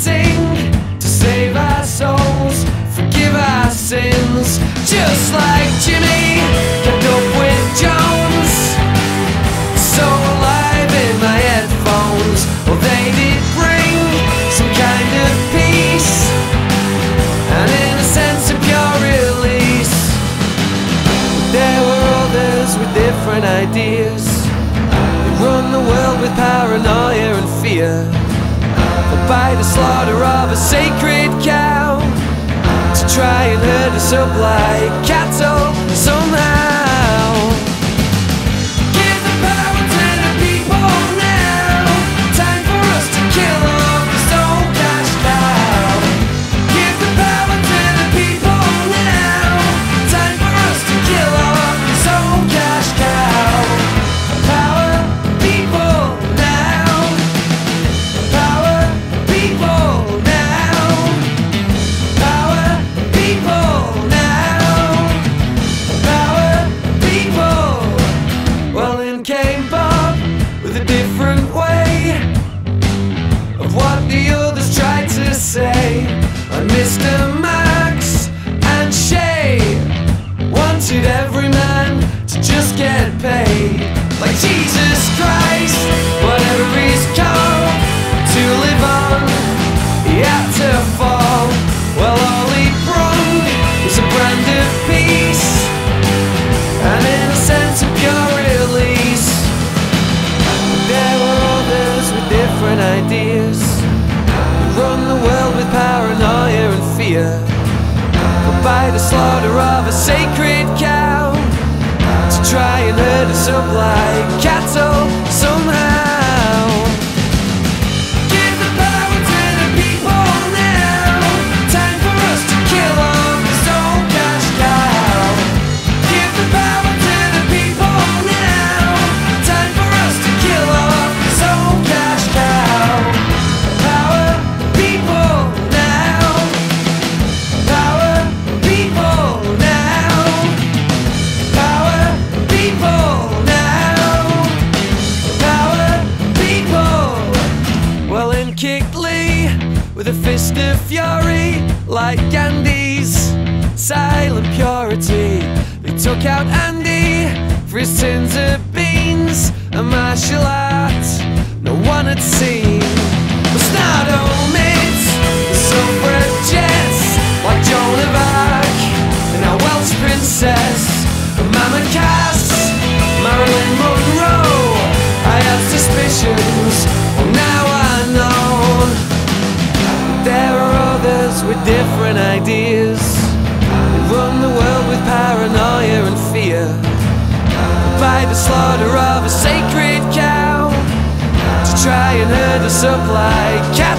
sing to save our souls, forgive our sins, just like Jimmy up with Jones. So alive in my headphones, well they did bring some kind of peace, and in a sense of pure release. But there were others with different ideas. They run the world with paranoia and fear. By the slaughter of a sacred cow to try and herd us up like cattle say. Mr. Marx and Che wanted every man to just get paid. Like Jesus Christ, fear. By the slaughter of a sacred cow, to try and herd us up like cattle somehow. Of fury, like Gandhi's silent purity. They took out Andy for his tins of beans, a martial art no one had seen. But mids, the suffragettes, others with different ideas. They run the world with paranoia and fear. By the slaughter of a sacred cow to try and herd us up like cattle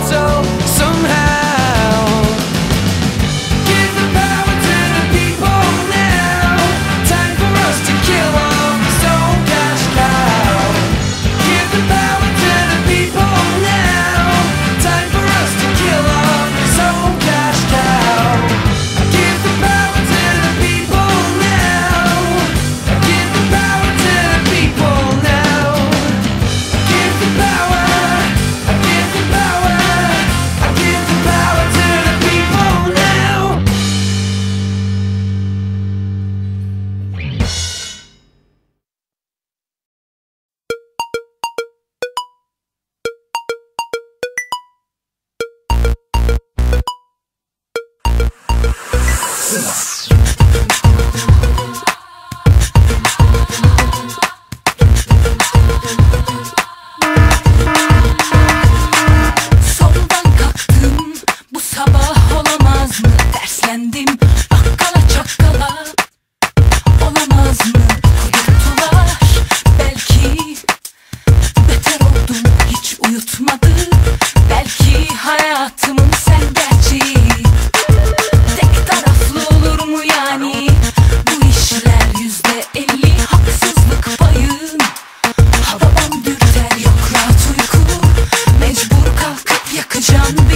Sonradan kalktım bu sabah olamaz mı? Derslendim Babam dürter yok rahat uyku. Mecbur kalkıp yakacağım